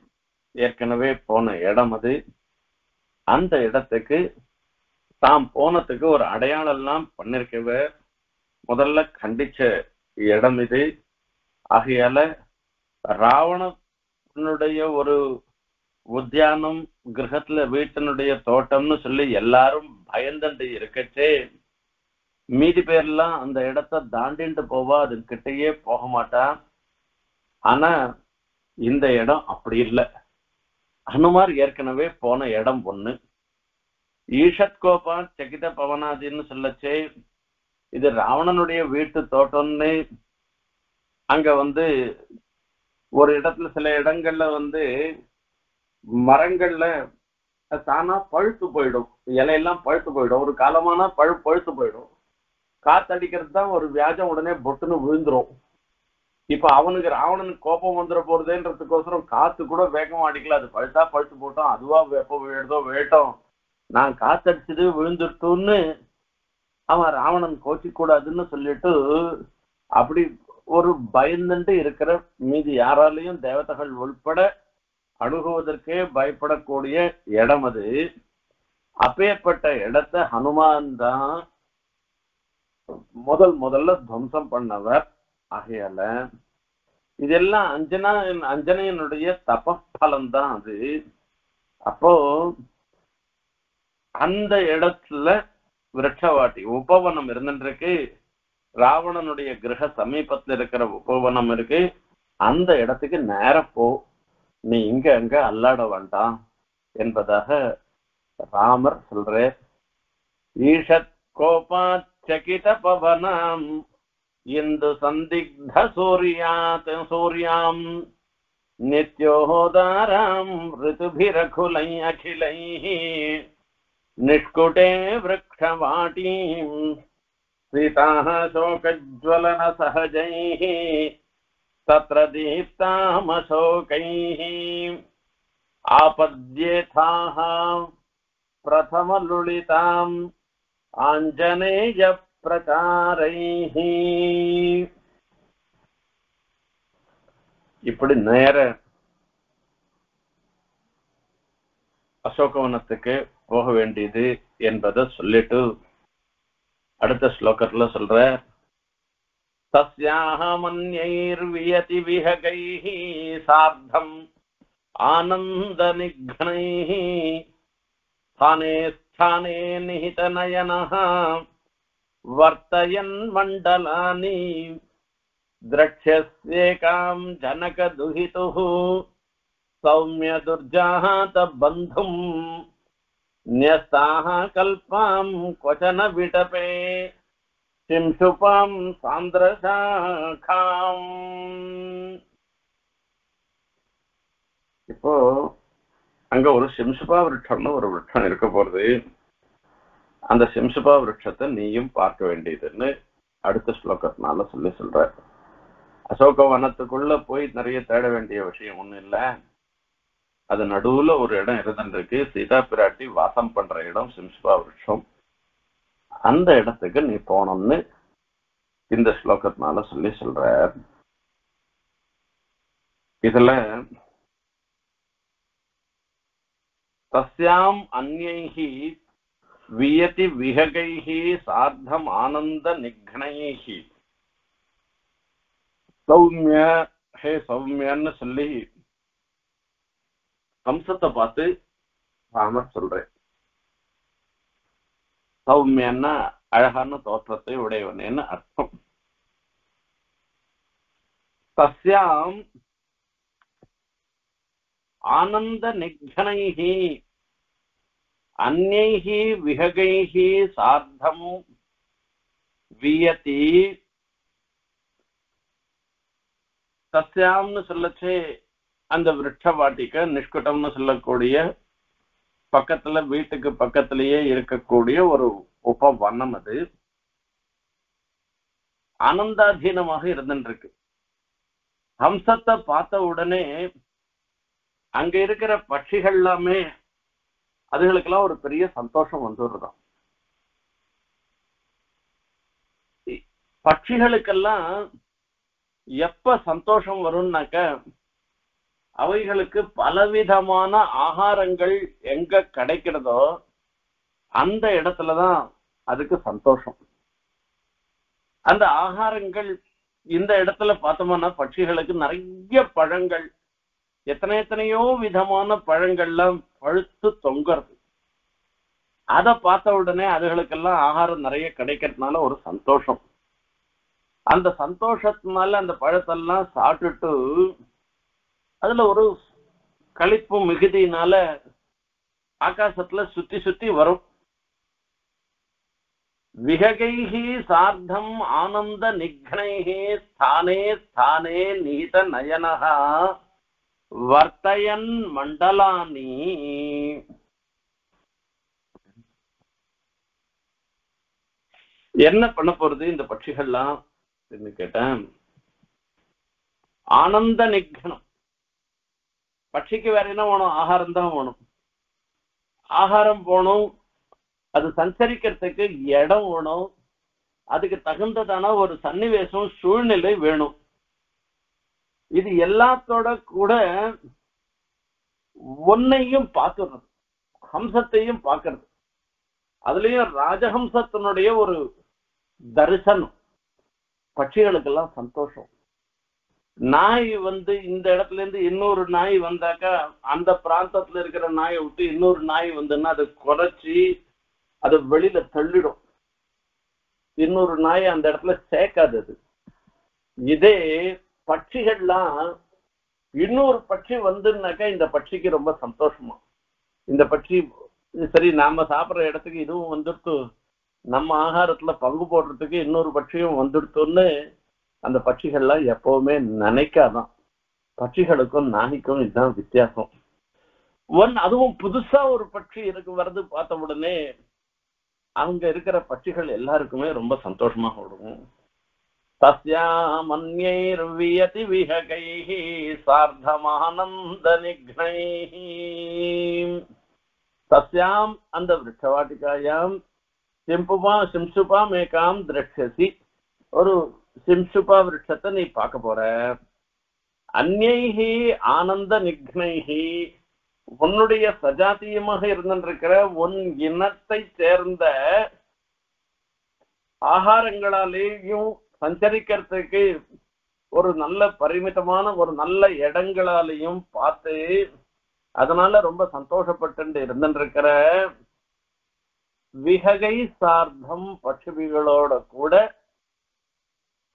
ஏற்கனவே போன இடம் அது. அந்த இடத்துக்கு தாம் போனதுக்கு ஒரு அடையாளம் எல்லாம் பண்ணிருக்கவ முதல்ல கண்டிச்ச இடம் இது. ஆகையால ராவணனுடைய ஒரு உத்தியானம் கிரகத்துல வீட்டினுடைய தோட்டம்னு சொல்லி எல்லாரும் பயந்துட்டு இருக்கச்சே. மீதி பேர்லாம் அந்த இடத்த தாண்டிட்டு போவா அது கிட்டயே போக மாட்டான் ஆனா இந்த இடம் அப்படி இல்லை. ஹனுமார் ஏற்கனவே போன இடம் ஒண்ணு. ஈஷத் கோபா சகித பவனாதின்னு சொல்லச்சே. இது ராவணனுடைய வீட்டு தோட்டம்னு அங்க வந்து ஒரு இடத்துல சில இடங்கள்ல வந்து மரங்கள்ல தானா பழுத்து போயிடும். இலையெல்லாம் பழுத்து போயிடும். ஒரு காலமானா பழு பழுத்து போயிடும். காத்தடிக்கிறது தான் ஒரு வியாஜம். உடனே பொட்டுன்னு விழுந்துரும். இப்ப அவனுக்கு ராவணனுக்கு கோபம் வந்துட போறதேன்றதுக்கோசரம் காத்து கூட வேகமா அடிக்கல. அது பழுத்தா பழுத்து போட்டோம். அதுவா எப்போ விழுதோ விழட்டும். நான் காத்தடிச்சது விழுந்துட்டுன்னு அவன் ராவணன் கோச்சிக்கூடாதுன்னு சொல்லிட்டு அப்படி ஒரு பயந்துட்டு இருக்கிற மீதி யாராலையும் தேவதைகள் உள்பட அணுகுவதற்கே பயப்படக்கூடிய இடம் அது. அப்பேற்பட்ட இடத்த ஹனுமான் தான் முதல் முதல்ல துவம்சம் பண்ணவர். ஆகையால இதெல்லாம் அஞ்சனா அஞ்சனையனுடைய தபலம் தான் அது. அப்போ அந்த இடத்துல விரட்சவாட்டி உபவனம் இருந்துருக்கு ராவணனுடைய கிரக சமீபத்துல இருக்கிற உபவனம் இருக்கு. அந்த இடத்துக்கு நேர போ நீ இங்க அங்க அல்லாட வேண்டாம் என்பதாக ராமர் சொல்ற ஈஷத் கோபாத் சகித பவனம் இந்து சந்திக்த சூரியாத் சூர்யாம் நித்யோதாராம் ऋतुभिरखुलै अखिलैः निष्कुटे वृक्षवाटीम् सीताः शोकज्वलनसहजैः तत्र दीप्तामशोकैः आपद्येथाः प्रथमलुलिताम् ஆஞ்சநேயப்பிரச்சாரைः இப்படி நேர அசோகவனத்துக்கு போக வேண்டியது என்பதை சொல்லிட்டு அடுத்த ஸ்லோகத்துல சொல்ற तस्याः मन्यैर्वियतिविहगैः सार्धम् आनन्दनिघ्नैः स्थाने स्थाने निहितनयनः वर्तयन्मण्डलानि द्रक्ष्यस्येकाम् जनकदुहितुः सौम्यदुर्जातबन्धुम् न्यस्ताः कल्पाम् क्वचन विटपे शिंशुपाम् சாந்திரசாகாம் இப்போ அங்க ஒரு சிம்சுபா விருட்சம்னு ஒரு விருட்சம் இருக்க போறது அந்த சிம்சுபா விருட்சத்தை நீயும் பார்க்க வேண்டியதுன்னு அடுத்த ஸ்லோகத்தினால சொல்லி சொல்ற அசோக வனத்துக்குள்ள போய் நிறைய தேட வேண்டிய விஷயம் ஒண்ணும் இல்ல அது நடுவுல ஒரு இடம் இருந்துருக்கு சீதா பிராட்டி வாசம் பண்ற இடம் சிம்சுபா விருட்சம் அந்த இடத்துக்கு நீ போனோம்னு இந்த ஸ்லோகத்தினால சொல்லி சொல்ற இதுல தஸ்யாம் அந்யைः வியதி விஹகைः சார்த்தம் ஆனந்த நிக்னைः சௌமிய ஹே சௌமியன்னு சொல்லி கம்சத்தை பார்த்து ராமர் சொல்றேன் சௌமியன்னா அழகான தோற்றத்தை உடையவனேன்னு அர்த்தம் தஸ்யாம் ஆனந்த நிக்னைः அந்யைः விஹகைः சார்த்தம் வியதி தஸ்யாம்னு சொல்லச்சே அந்த விருட்ச வாட்டிக்க நிஷ்குட்டம்னு சொல்லக்கூடிய பக்கத்துல வீட்டுக்கு பக்கத்திலேயே இருக்கக்கூடிய ஒரு உபவனம் அது. ஆனந்தாதீனமாக இருந்துருக்கு ஹம்சத்தை பார்த்த உடனே அங்க இருக்கிற பட்சிகள் எல்லாமே அதுகளுக்கெல்லாம் ஒரு பெரிய சந்தோஷம் வந்துடுறதாம். பட்சிகளுக்கெல்லாம் எப்ப சந்தோஷம் வரும்னாக்க அவைகளுக்கு பலவிதமான ஆகாரங்கள் எங்க கிடைக்கிறதோ அந்த இடத்துலதான் அதுக்கு சந்தோஷம். அந்த ஆகாரங்கள் இந்த இடத்துல பார்த்தோம்னா பட்சிகளுக்கு நிறைய பழங்கள் எத்தனை எத்தனையோ விதமான பழங்கள்லாம் பழுத்து தொங்குறது. அதை பார்த்த உடனே அதுகளுக்கெல்லாம் ஆகாரம் நிறைய கிடைக்கிறதுனால ஒரு சந்தோஷம். அந்த சந்தோஷத்தினால அந்த பழத்தெல்லாம் சாப்பிட்டுட்டு அதுல ஒரு களிப்பு மிகுதியினால ஆகாசத்துல சுத்தி சுத்தி வரும். விககைகி சார்த்தம் ஆனந்த நிக்னைகி ஸ்தானே ஸ்தானே நீத நயனஹா வர்த்தயன் மண்டலானி. என்ன பண்ண போறது இந்த பட்சிகள்லாம்? கேட்டேன். ஆனந்த நிக்னம். பட்சிக்கு வேற என்ன வேணும்? ஆகாரம் தான் வேணும். ஆகாரம் போகணும் அது சஞ்சரிக்கிறதுக்கு இடம் வேணும் அதுக்கு தகுந்ததான ஒரு சன்னிவேசம் சூழ்நிலை வேணும். இது எல்லாத்தோட கூட ஒன்னையும் பார்க்கறது ஹம்சத்தையும் பார்க்கறது. அதுலயும் ராஜஹம்சத்தினுடைய ஒரு தரிசனம். பட்சிகளுக்கெல்லாம் சந்தோஷம். நாய் வந்து இந்த இடத்துல இருந்து இன்னொரு நாய் வந்தாக்கா அந்த பிராந்தத்துல இருக்கிற நாயை விட்டு இன்னொரு நாய் வந்துன்னா அதை குறைச்சி அதை வெளியில தள்ளிடும். இன்னொரு நாய் அந்த இடத்துல சேர்க்காது அது. இதே பட்சிகள்லாம் இன்னொரு பட்சி வந்துன்னாக்கா இந்த பட்சிக்கு ரொம்ப சந்தோஷமா. இந்த பட்சி சரி நாம சாப்பிடுற இடத்துக்கு இதுவும் வந்துடுத்து நம்ம ஆகாரத்துல பங்கு போடுறதுக்கு இன்னொரு பட்சியும் வந்துடுத்துன்னு அந்த பட்சிகள்லாம் எப்பவுமே நினைக்காதான். பட்சிகளுக்கும் நாய்க்கும் இதுதான் வித்தியாசம். ஒன் அதுவும் புதுசா ஒரு பட்சி இருக்கு வர்றது பார்த்த உடனே அங்க இருக்கிற பட்சிகள் எல்லாருக்குமே ரொம்ப சந்தோஷமாக விடுவோம் தஸ்யாமன்யைர்வியதி விஹகைः சார்த்தமானந்த நிக்னைः தஸ்யாம் அந்த விருட்சவாட்டிகாயாம் சிம்புமா சிம்சுபாம் ஏகாம் திரட்சசி. ஒரு சிம்சுபா விருட்சத்தை நீ பார்க்க போற. அந்நைஹி ஆனந்த நிக்னைஹி உன்னுடைய சஜாத்தியமாக இருந்திருக்கிற உன் இனத்தை சேர்ந்த ஆகாரங்களாலேயும் சஞ்சரிக்கிறதுக்கு ஒரு நல்ல பரிமிதமான ஒரு நல்ல இடங்களாலையும் பார்த்து அதனால ரொம்ப சந்தோஷப்பட்டு இருந்துருக்கிற விககை சார்ந்தம் பட்சுபிகளோட கூட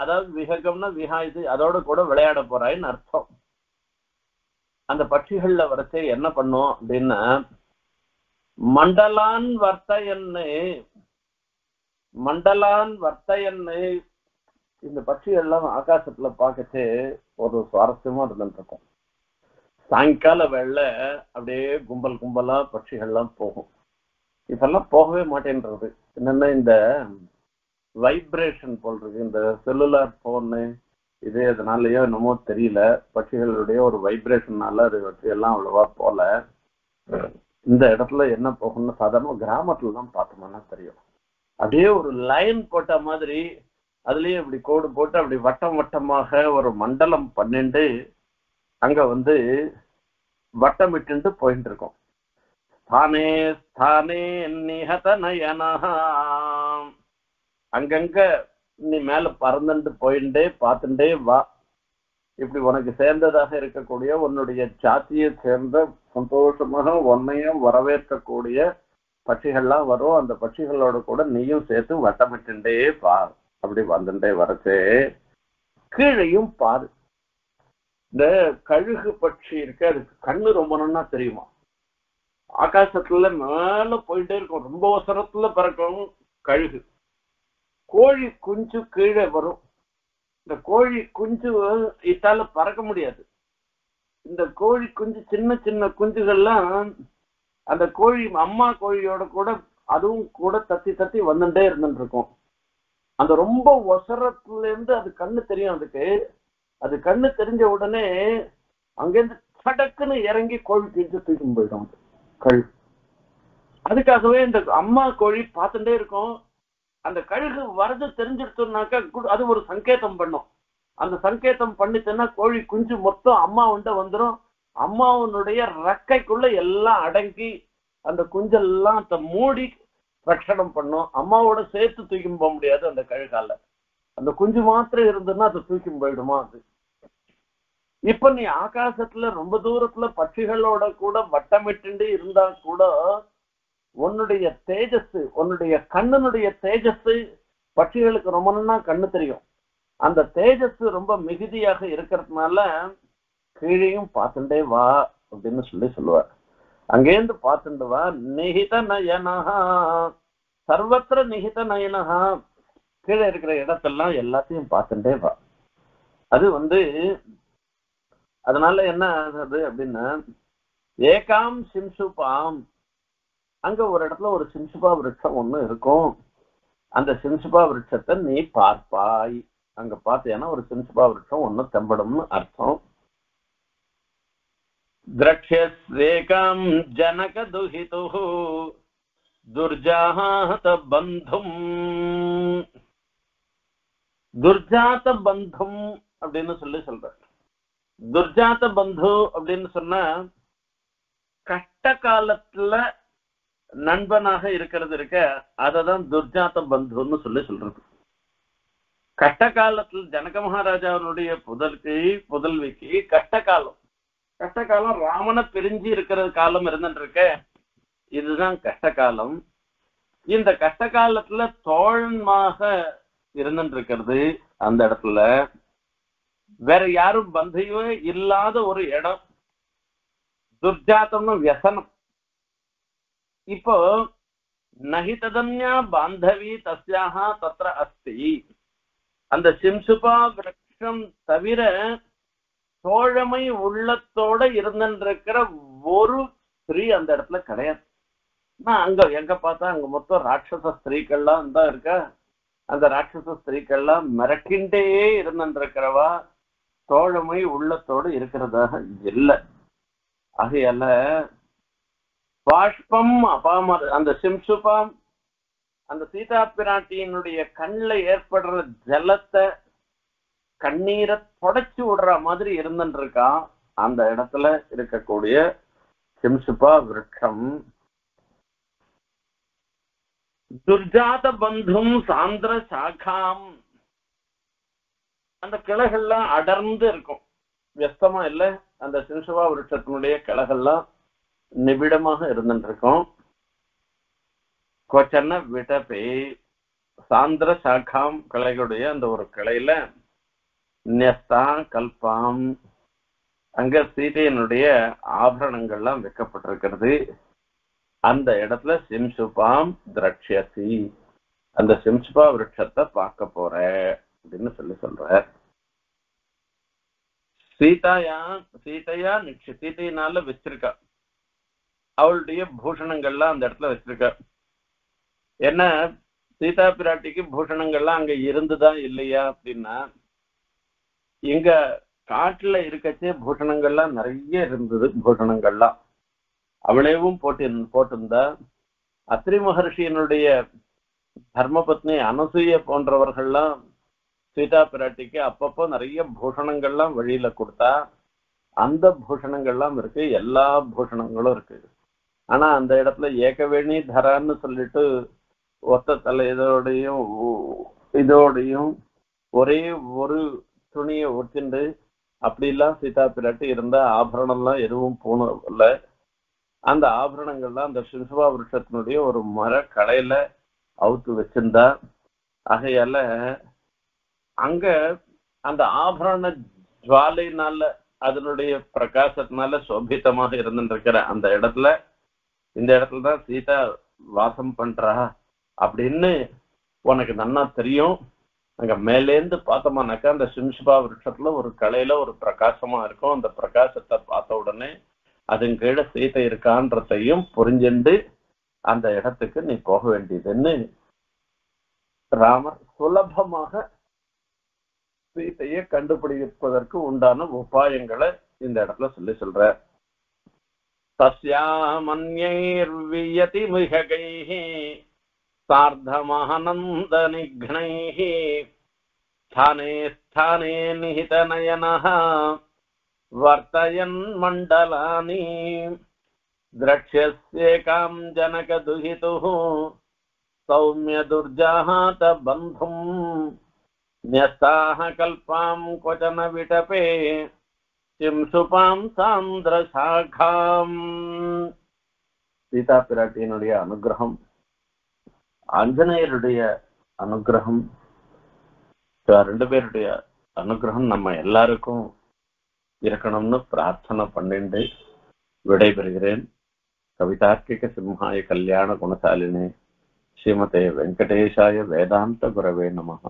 அதாவது விககம்னா விஹா இது அதோட கூட விளையாட போறாயின்னு அர்த்தம். அந்த பட்சிகள்ல வரைச்சே என்ன பண்ணும் அப்படின்னா மண்டலான் வர்த்தையன்னு மண்டலான் வர்த்தையன்னு இந்த பட்சிகள்லாம் ஆகாசத்துல பார்க்கச்சு ஒரு சுவாரஸ்யமா இருந்துட்டு இருக்கும் சாயங்கால வேளை அப்படியே கும்பல் கும்பலா பட்சிகள்லாம் போகும். இதெல்லாம் போகவே மாட்டேன்றது. என்னன்னா இந்த வைப்ரேஷன் போல் இருக்கு இந்த செல்லுலார் போனு இது எதனாலயோ என்னமோ தெரியல. பட்சிகளுடைய ஒரு வைப்ரேஷன்னால அது வச்சு எல்லாம் அவ்வளவா போல. இந்த இடத்துல என்ன போகும்னு சாதாரண கிராமத்துல தான் பார்த்தோம்னா தெரியும். அப்படியே ஒரு லைன் போட்ட மாதிரி அதுலயே இப்படி கோடு போட்டு அப்படி வட்டம் வட்டமாக ஒரு மண்டலம் பன்னெண்டு அங்க வந்து வட்டமிட்டு போயிட்டு இருக்கோம் தானே தானே நிகத நயனா அங்கங்க நீ மேல பறந்துட்டு போயிட்டே பார்த்துட்டே வா. இப்படி உனக்கு சேர்ந்ததாக இருக்கக்கூடிய உன்னுடைய சாத்தியை சேர்ந்த சந்தோஷமாக உன்னையும் வரவேற்கக்கூடிய பட்சிகள்லாம் வரும். அந்த பட்சிகளோட கூட நீயும் சேர்த்து வட்டமிட்டுண்டே பார் அப்படி வந்துட்டே வரச்சே. கீழையும் பாரு. இந்த கழுகு பட்சி இருக்க அதுக்கு கண்ணு ரொம்ப நன்னா தெரியுமா? ஆகாசத்துல மேல போயிட்டே இருக்கும். ரொம்ப அவசரத்துல பறக்கும் கழுகு. கோழி குஞ்சு கீழே வரும். இந்த கோழி குஞ்சு இத்தால பறக்க முடியாது. இந்த கோழி குஞ்சு சின்ன சின்ன குஞ்சுகள்லாம் அந்த கோழி அம்மா கோழியோட கூட அதுவும் கூட தத்தி தத்தி வந்துட்டே இருந்துட்டு இருக்கும் அந்த ரொம்ப ஒசரத்துல இருந்து அது கண்ணு தெரியும் அதுக்கு. அது கண்ணு தெரிஞ்ச உடனே அங்கிருந்து சடக்குன்னு இறங்கி கோழி குஞ்சு தூக்கி போயிடும். கழு. அதுக்காகவே இந்த அம்மா கோழி பார்த்துட்டே இருக்கும். அந்த கழுகு வரது தெரிஞ்சிருச்சோம்னாக்கா கு- அது ஒரு சங்கேதம் பண்ணும். அந்த சங்கேதம் பண்ணிச்சுன்னா கோழி குஞ்சு மொத்தம் அம்மா உண்ட வந்துடும் அம்மாவனுடைய ரக்கைக்குள்ள எல்லாம் அடங்கி அந்த குஞ்செல்லாம் த- மூடி ரட்சணம் பண்ணும். அம்மாவோட சேர்த்து தூக்கி போக முடியாது அந்த கழுகால. அந்த குஞ்சு மாத்திரம் இருந்ததுன்னா அது தூக்கி போயிடுமா அது? இப்ப நீ ஆகாசத்துல ரொம்ப தூரத்துல பட்சிகளோட கூட வட்டமிட்டு இருந்தா கூட உன்னுடைய தேஜஸ் உன்னுடைய கண்ணனுடைய தேஜஸ் பட்சிகளுக்கு ரொம்ப நல்லா கண்ணு தெரியும். அந்த தேஜஸ் ரொம்ப மிகுதியாக இருக்கிறதுனால கீழையும் பார்த்துட்டே வா அப்படின்னு சொல்லி சொல்லுவார். அங்கேருந்து பார்த்துட்டு வா நிகித நயனஹா சர்வத்திர நிகித நயனஹா. கீழே இருக்கிற இடத்தெல்லாம் எல்லாத்தையும் பார்த்துட்டே வா. அது வந்து அதனால என்ன ஆகுது அப்படின்னா ஏகாம் சிம்சுபாம் அங்க ஒரு இடத்துல ஒரு சிம்சுபா விருட்சம் ஒண்ணு இருக்கும் அந்த சிம்சுபா விருட்சத்தை நீ பார்ப்பாய் அங்க பார்த்தேன்னா ஒரு சிம்சுபா விருட்சம் ஒண்ணு தெம்படும்னு அர்த்தம் द्रक्ष्यस्वेकम् जनकदुहितुः दुर्जात பந்தும் துர்ஜாத பந்தும் அப்படின்னு சொல்லி சொல்ற துர்ஜாத பந்து அப்படின்னு சொன்னா கஷ்ட காலத்துல நண்பனாக இருக்கிறது இருக்க அததான் துர்ஜாத்த பந்துன்னு சொல்லி சொல்றது. கஷ்ட காலத்துல ஜனக மகாராஜாவினுடைய புதல்க்கு புதல்விக்கு கட்ட காலம் கஷ்ட காலம் ராமனை பிரிஞ்சு இருக்கிற காலம் இருந்துருக்க இதுதான் கஷ்ட காலம் இந்த கஷ்ட காலத்துல தோழமாக இருந்துருக்கிறது அந்த இடத்துல. வேற யாரும் பந்தையே இல்லாத ஒரு இடம். துர்ஜாத்தம்னு வியசனம். இப்போ तदन्या பாந்தவி तस्याः तत्र अस्ति அந்த சிம்சுபா விரக்ஷம் தவிர தோழமை உள்ளத்தோட இருந்திருக்கிற ஒரு ஸ்திரீ அந்த இடத்துல கிடையாது. நான் அங்க எங்க பார்த்தா அங்க மொத்தம் ராட்சச ஸ்திரீக்கள்லாம் தான் இருக்க. அந்த ராட்சச ஸ்திரீக்கள்லாம் மிரட்டின்டே இருந்திருக்கிறவா தோழமை உள்ளத்தோடு இருக்கிறதாக இல்லை. ஆகையால பாஷ்பம் அபாமர் அந்த சிம்சுபாம் அந்த சீதா பிராட்டியினுடைய கண்ணில் ஏற்படுற ஜலத்தை கண்ணீரை தொடச்சி விடுற மாதிரி இருந்துருக்கான் அந்த இடத்துல இருக்கக்கூடிய சிம்சுபா விரட்சம் துர்ஜாத பந்தும் சாந்திர சாகாம். அந்த கிளைகள்லாம் அடர்ந்து இருக்கும். வியஸ்தமா இல்ல? அந்த சிம்சுபா விரட்சத்தினுடைய கிளைகள்லாம் நிபிடமாக இருந்துருக்கோம் இருக்கும் கொச்சன்ன விடபே சாந்திர சாக்காம் கிளைகளுடைய அந்த ஒரு கிளையில நெஸ்தா கல்பாம் அங்க சீதையனுடைய ஆபரணங்கள்லாம் வைக்கப்பட்டிருக்கிறது. அந்த இடத்துல சிம்சுபாம் திரட்சியசி அந்த சிம்சுபா விருட்சத்தை பார்க்க போற அப்படின்னு சொல்லி சொல்ற சீதாயா சீதையா நிக்ஷ சீதையினால வச்சிருக்கா. அவளுடைய பூஷணங்கள்லாம் அந்த இடத்துல வச்சிருக்கார். என்ன சீதா பிராட்டிக்கு பூஷணங்கள்லாம் அங்க இருந்துதான் இல்லையா அப்படின்னா இங்க காட்டுல இருக்கச்சே பூஷணங்கள்லாம் நிறைய இருந்தது பூஷணங்கள்லாம். அவளேவும் போட்டு போட்டிருந்தா அத்ரி மகர்ஷியனுடைய தர்மபத்னி அனசூய போன்றவர்கள்லாம் சீதா பிராட்டிக்கு அப்பப்போ நிறைய பூஷணங்கள்லாம் வழியில கொடுத்தா அந்த பூஷணங்கள்லாம் இருக்கு எல்லா பூஷணங்களும் இருக்கு. ஆனா அந்த இடத்துல ஏகவேணி தரான்னு சொல்லிட்டு ஒத்த தலையோடையும் இதோடையும் ஒரே ஒரு துணியை ஒட்டிண்டு அப்படிலாம் சீதா பிராட்டி இருந்த ஆபரணம்லாம் எதுவும் போனதில்ல. அந்த ஆபரணங்கள்லாம் அந்த சிசுபா விருஷத்தினுடைய ஒரு மர கடையில அவுத்து வச்சிருந்தா. ஆகையால அங்க அந்த ஆபரண ஜுவாலையினால அதனுடைய பிரகாசத்தினால சோபித்தமாக இருந்துருக்கிற அந்த இடத்துல இந்த இடத்துல தான் சீதா வாசம் பண்றா அப்படின்னு உனக்கு நன்னா தெரியும். அங்க மேலேந்து பார்த்தோம்னாக்கா அந்த சிம்சுபா விருட்சத்துல ஒரு கலையில ஒரு பிரகாசமா இருக்கும். அந்த பிரகாசத்தை பார்த்த உடனே அதன் கீழே சீதை இருக்கான்றதையும் புரிஞ்சுண்டு அந்த இடத்துக்கு நீ போக வேண்டியதுன்னு ராமர் சுலபமாக சீதையை கண்டுபிடிப்பதற்கு உண்டான உபாயங்களை இந்த இடத்துல சொல்லி சொல்ற तस्यामन्यैर्वियतिमिहगैः सार्धमहनन्दनिघ्नैः स्थाने स्थाने निहितनयनः वर्तयन्मण्डलानि द्रक्ष्यस्येकाम् जनकदुहितुः सौम्यदुर्जाहातबन्धुम् न्यस्ताः कल्पाम् क्वचन विटपे। சிம்சுபாம் சாந்திரசாகாம் சீதா பிராட்டியினுடைய அனுகிரகம் ஆஞ்சநேயருடைய அனுகிரகம் ரெண்டு பேருடைய அனுகிரகம் நம்ம எல்லாருக்கும் இருக்கணும்னு பிரார்த்தனை பண்ணிண்டு விடைபெறுகிறேன் கவிதார்க்கிக சிம்ஹாய கல்யாண குணசாலினே ஸ்ரீமதே வெங்கடேஷாய வேதாந்த குரவே நமகா